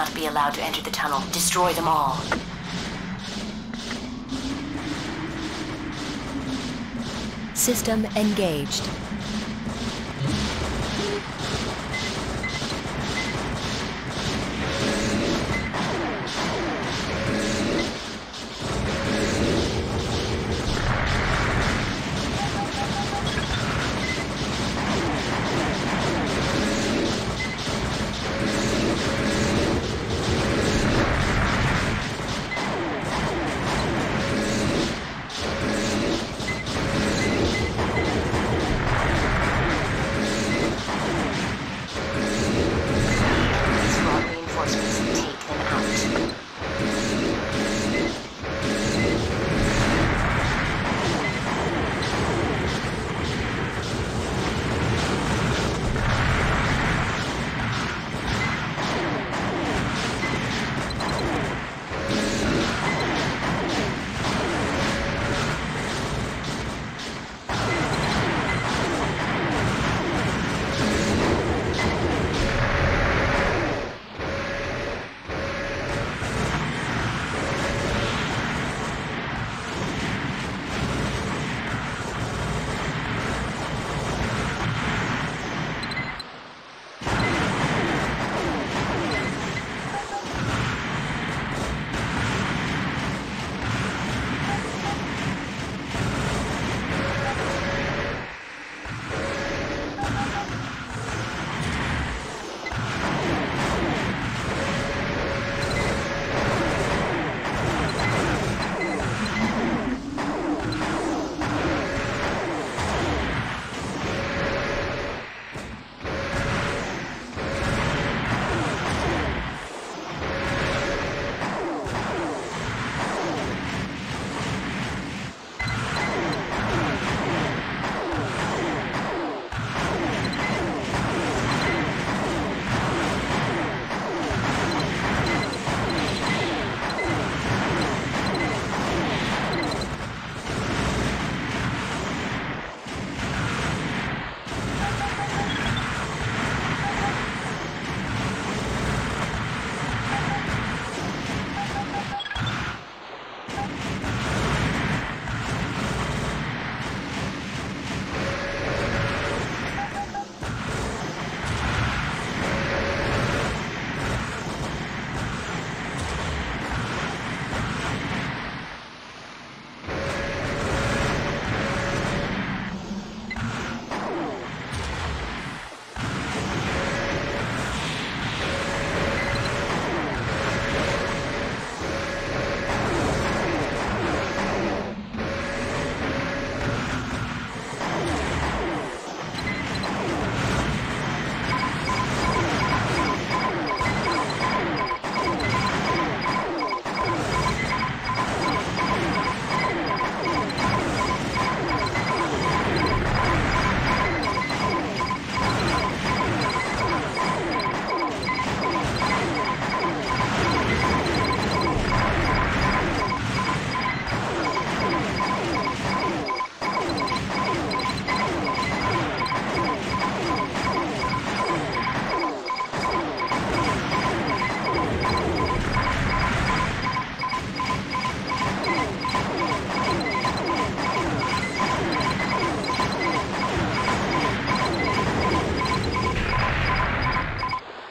cannot be allowed to enter the tunnel. Destroy them all. System engaged.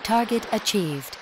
Target achieved.